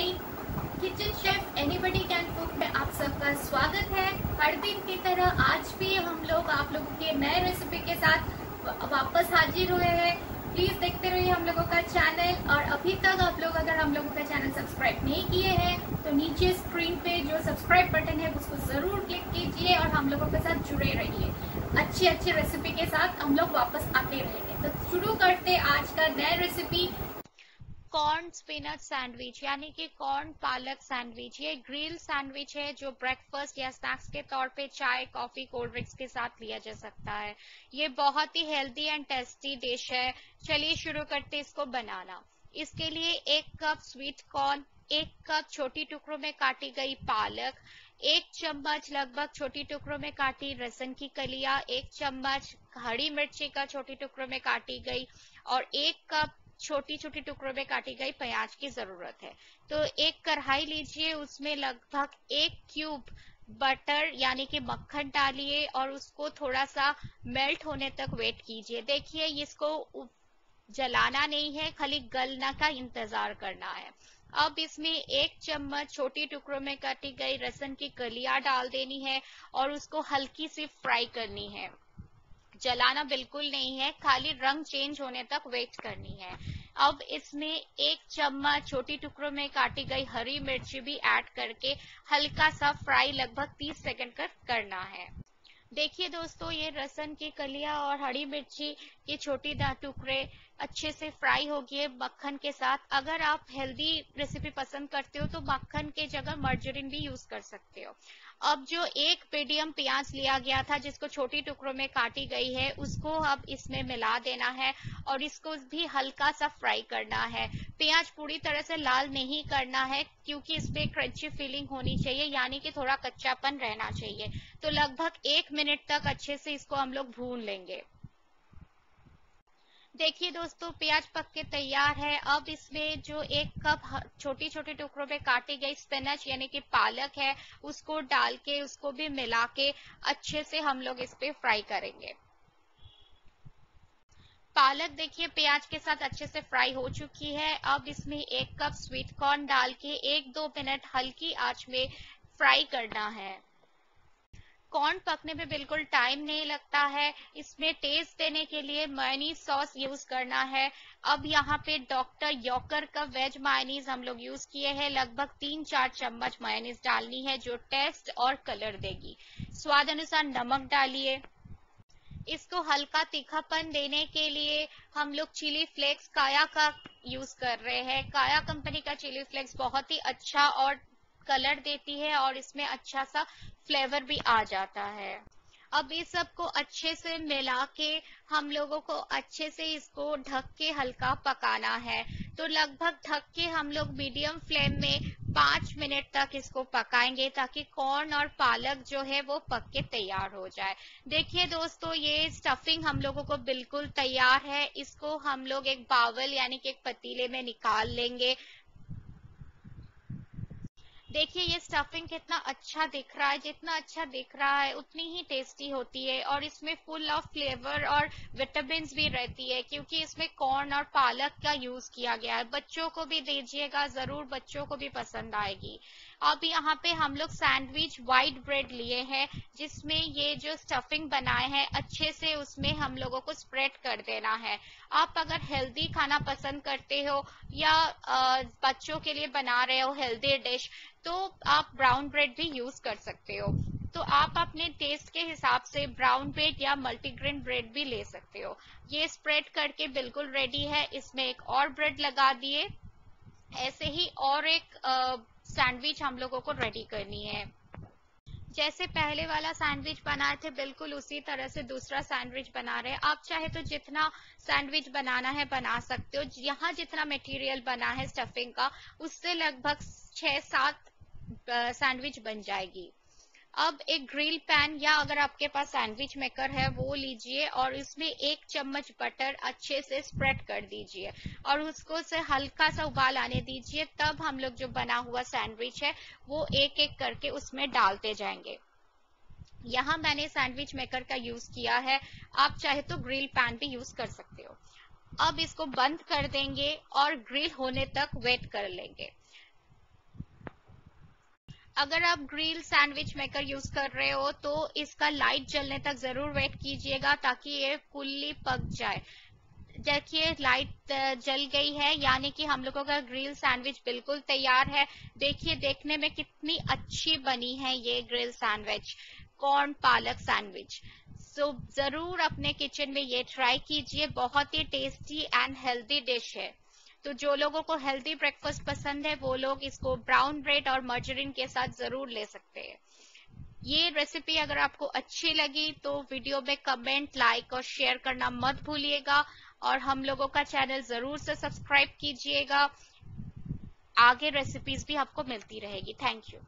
नई kitchen chef anybody can cook में आप सबका स्वागत है। हर दिन की तरह आज भी हम लोग, आप लोगों के नए रेसिपी के साथ वापस हाजिर हुए हैं। प्लीज़ देखते रहिए हम लोगों का चैनल और अभी तक आप लोग अगर हम लोगों का चैनल सब्सक्राइब नहीं किए हैं तो नीचे स्क्रीन पे जो सब्सक्राइब बटन है, उसको ज़रूर क्लिक कीजिए और हम लोगों के साथ जुड़े रहिए। अच्छी अच्छी रेसिपी के साथ हम लोग वापस आते रहेंगे। तो शुरू करते आज का नया रेसिपी कॉर्न स्पिनच सैंडविच यानी कि कॉर्न पालक सैंडविच ये ग्रिल सैंडविच है जो ब्रेकफास्ट या स्नैक्स के तौर पे चाय कॉफ़ी कोल्ड ड्रिंक्स के साथ लिया जा सकता है। ये बहुत ही हेल्दी एंड टेस्टी डिश है। चलिए शुरू करते इसको बनाना। इसके लिए एक कप स्वीट कॉर्न एक कप छोटी टुकड़ों में काटी गई पालक, एक चम्मच लगभग छोटी टुकड़ों में काटी रसन की कलिया, एक चम्मच हरी मिर्ची का छोटी टुकड़ों में काटी गई, और एक कप छोटी छोटी टुकड़ों में काटी गई प्याज की ज़रूरत है। तो एक कढ़ाई लीजिए, उसमें लगभग एक क्यूब बटर यानी कि मक्खन डालिए और उसको थोड़ा सा मेल्ट होने तक वेट कीजिए। देखिए, इसको जलाना नहीं है, खाली गलना का इंतज़ार करना है। अब इसमें एक चम्मच छोटी टुकड़ों में काटी गई रसन की कलिया डाल देनी है और उसको हल्की सी फ्राई करनी है। जलाना बिल्कुल नहीं है, खाली रंग चेंज होने तक वेट करनी है। अब इसमें एक चम्मच, छोटी टुकड़ों में काटी गई हरी मिर्ची भी ऐड करके हल्का सा फ्राई लगभग 30 सेकंड कर, करना है। देखिए दोस्तों, ये रसन की कलिया और हरी मिर्ची के छोटी टुकड़े अच्छे से फ्राई हो गए मक्खन के साथ। अगर आप हेल्दी रेसिपी पसंद करते हो तो मक्खन के जगह मर्जरिन भी यूज़ कर सकते हो। अब जो एक मीडियम प्याज लिया गया था, जिसको छोटी टुकड़ों में काटी गई है, उसको अब इसमें मिला देना है और इसको भी हल्का सा फ्राई करना है। प्याज पूरी तरह से लाल नहीं करना है, क्योंकि इसमें क्रंची फीलिंग होनी चाहिए, यानी कि थोड़ा कच्चापन रहना चाहिए। तो लगभग एक मिनट तक अच्छे से इसको हम लोग भून लेंगे। देखिए दोस्तों, प्याज पक के तैयार है। अब इसमें जो एक कप छोटी छोटे टुकड़ों में काटी गई स्पिनच यानी कि पालक है, उसको डाल के, उसको भी मिला के अच्छे से हम लोग इस पे फ्राई करेंगे। पालक देखिए, प्याज के साथ अच्छे से फ्राई हो चुकी है। अब इसमें एक कप स्वीट कॉर्न डाल के एक दो मिनट हल्की आँच में फ्राई करना है। कॉर्न पकने में बिल्कुल टाइम नहीं लगता है। इसमें टेस्ट देने के लिए मायनीज सॉस यूज़ करना है। अब यहाँ पे डॉक्टर यॉकर का वेज मायनीज हम लोग यूज़ किए हैं। लगभग तीन चार चम्मच मायनीज डालनी है, जो टेस्ट और कलर देगी। स्वाद अनुसार नमक डालिए। इसको हल्का तीखापन देने के लिए हम लोग चिली फ्लेक्स काया का यूज़ कर रहे हैं। काया कंपनी का चिली फ्लेक्स बहुत ही अच्छा और कलर देती है और इसमें अच्छा सा फ्लेवर भी आ जाता है। अब इस सबको अच्छे से मिला के हम लोगों को अच्छे से इसको ढक के हल्का पकाना है। तो लगभग ढक के हम लोग मीडियम फ्लेम में पाँच मिनट तक इसको पकाएँगे ताकि कॉर्न और पालक जो है वो पक के तैयार हो जाए। देखिए दोस्तों, ये स्टफिंग हम लोगों को बिल्कुल तैयार है। इसको हम लोग एक बावल यानी कि एक पतीले में निकाल लेंगे। देखिए, ये स्टफिंग कितना अच्छा दिख रहा है, जितना अच्छा दिख रहा है, उतनी ही टेस्टी होती है और इसमें फुल ऑफ़ फ्लेवर और विटामिन भी रहती है, क्योंकि इसमें कॉर्न और पालक का यूज़ किया गया है। बच्चों को भी दीजिएगा, ज़रूर बच्चों को भी पसंद आएगी। अब यहाँ पे हम लोग सैंडविच व्हाइट ब्रेड लिए हैं, जिसमें ये जो स्टफिंग बनाए हैं, अच्छे से उसमें हम लोगों को स्प्रेड कर देना है। आप अगर हेल्दी खाना पसंद करते हो या बच्चों के लिए बना रहे हो हेल्दी डिश तो आप ब्राउन ब्रेड भी यूज़ कर सकते हो। तो आप अपने टेस्ट के हिसाब से ब्राउन ब्रेड या मल्टीग्रेन ब्रेड भी ले सकते हो। ये स्प्रेड करके बिल्कुल रेडी है। इसमें एक और ब्रेड लगा दिए। ऐसे ही और एक सैंडविच हम लोगों को रेडी करनी है। जैसे पहले वाला सैंडविच बनाए थे, बिल्कुल उसी तरह से दूसरा सैंडविच बना रहे हैं। आप चाहे तो जितना सैंडविच बनाना है बना सकते हो। यहाँ जितना मटेरियल बना है स्टफिंग का, उससे लगभग छह सात सैंडविच बन जाएगी। अब एक ग्रिल पैन या अगर आपके पास सैंडविच मेकर है, वो लीजिए और इसमें एक चम्मच बटर अच्छे से स्प्रेड कर दीजिए और उसको से हल्का सा उबाल आने दीजिए, तब हम लोग जो बना हुआ सैंडविच है, वो एक एक करके उसमें डालते जाएँगे। यहाँ मैंने सैंडविच मेकर का यूज़ किया है, आप चाहे तो ग्रिल पैन भी यूज़ कर सकते हो। अब इसको बंद कर देंगे और ग्रिल होने तक वेट कर लेंगे। अगर आप ग्रिल सैंडविच मेकर यूज़ कर रहे हो तो इसका लाइट जलने तक ज़रूर वेट कीजिएगा ताकि ये फुल्ली पक जाए। देखिए, लाइट जल गई है, यानी कि हम लोगों का ग्रिल सैंडविच बिल्कुल तैयार है। देखिए, देखने में कितनी अच्छी बनी है ये ग्रिल सैंडविच, कॉर्न पालक सैंडविच। सो, ज़रूर अपने किचन में ये ट्राई कीजिए, बहुत ही टेस्टी एंड हेल्दी डिश है। तो जो लोगों को हेल्दी ब्रेकफास्ट पसंद है, वो लोग इसको ब्राउन ब्रेड और मर्जरिन के साथ ज़रूर ले सकते हैं। ये रेसिपी अगर आपको अच्छी लगी तो वीडियो में कमेंट लाइक और शेयर करना मत भूलिएगा। और हम लोगों का चैनल ज़रूर से सब्सक्राइब कीजिएगा। आगे रेसिपीज़ भी आपको मिलती रहेगी। Thank you